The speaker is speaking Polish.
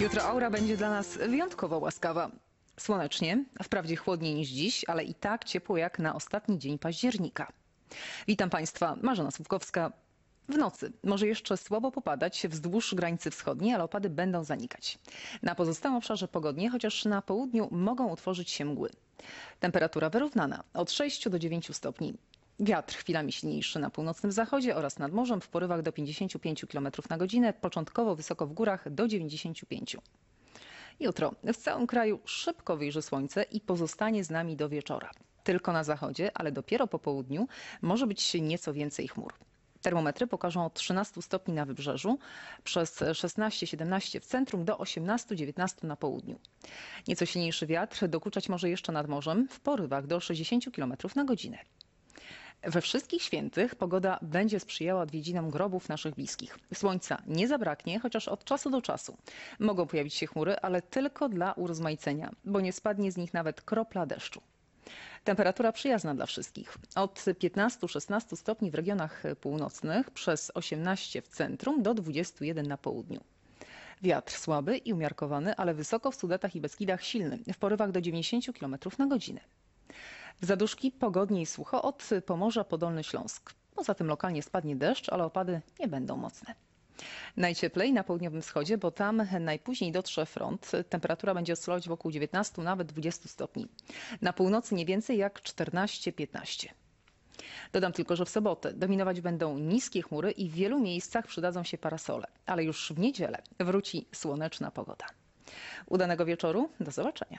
Jutro aura będzie dla nas wyjątkowo łaskawa. Słonecznie, wprawdzie chłodniej niż dziś, ale i tak ciepło jak na ostatni dzień października. Witam Państwa, Marzena Słupkowska. W nocy może jeszcze słabo popadać wzdłuż granicy wschodniej, ale opady będą zanikać. Na pozostałym obszarze pogodnie, chociaż na południu mogą utworzyć się mgły. Temperatura wyrównana od 6 do 9 stopni. Wiatr chwilami silniejszy na północnym zachodzie oraz nad morzem w porywach do 55 km na godzinę, początkowo wysoko w górach do 95. Jutro w całym kraju szybko wyjrzy słońce i pozostanie z nami do wieczora. Tylko na zachodzie, ale dopiero po południu może być nieco więcej chmur. Termometry pokażą od 13 stopni na wybrzeżu, przez 16-17 w centrum do 18-19 na południu. Nieco silniejszy wiatr dokuczać może jeszcze nad morzem w porywach do 60 km na godzinę. We wszystkich świętych pogoda będzie sprzyjała odwiedzinom grobów naszych bliskich. Słońca nie zabraknie, chociaż od czasu do czasu. Mogą pojawić się chmury, ale tylko dla urozmaicenia, bo nie spadnie z nich nawet kropla deszczu. Temperatura przyjazna dla wszystkich. Od 15-16 stopni w regionach północnych, przez 18 w centrum do 21 na południu. Wiatr słaby i umiarkowany, ale wysoko w Sudetach i Beskidach silny, w porywach do 90 km na godzinę. W Zaduszki pogodnie i sucho od Pomorza po Dolny Śląsk. Poza tym lokalnie spadnie deszcz, ale opady nie będą mocne. Najcieplej na południowym wschodzie, bo tam najpóźniej dotrze front. Temperatura będzie oscylować wokół 19, nawet 20 stopni. Na północy nie więcej jak 14-15. Dodam tylko, że w sobotę dominować będą niskie chmury i w wielu miejscach przydadzą się parasole. Ale już w niedzielę wróci słoneczna pogoda. Udanego wieczoru, do zobaczenia.